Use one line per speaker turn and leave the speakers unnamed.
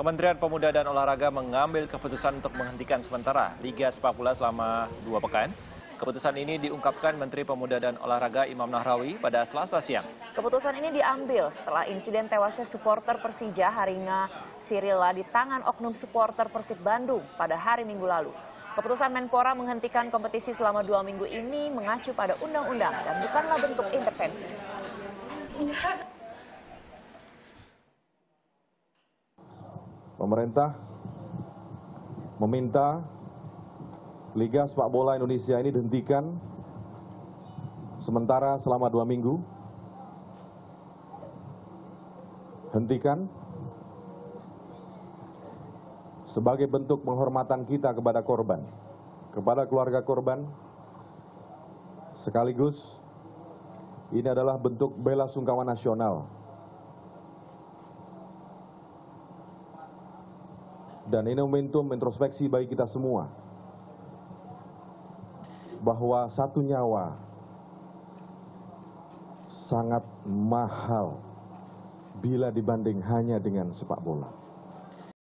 Kementerian Pemuda dan Olahraga mengambil keputusan untuk menghentikan sementara Liga Sepak Bola selama dua pekan. Keputusan ini diungkapkan Menteri Pemuda dan Olahraga Imam Nahrawi pada Selasa siang.
Keputusan ini diambil setelah insiden tewasnya supporter Persija Haringa Sirila di tangan oknum supporter Persib Bandung pada hari Minggu lalu. Keputusan Menpora menghentikan kompetisi selama dua minggu ini mengacu pada undang-undang dan bukanlah bentuk intervensi.
Pemerintah meminta Liga Sepak Bola Indonesia ini dihentikan sementara selama dua minggu. Hentikan sebagai bentuk penghormatan kita kepada korban, kepada keluarga korban, sekaligus ini adalah bentuk bela sungkawa nasional dan ini momentum introspeksi bagi kita semua bahwa satu nyawa sangat mahal bila dibanding hanya dengan sepak bola.